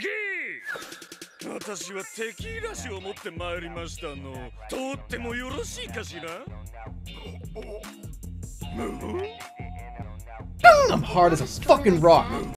次私はテキーラ酒を持ってまいりましたのとってもよろしいかしら？Boom! I'm hard as a fucking rock.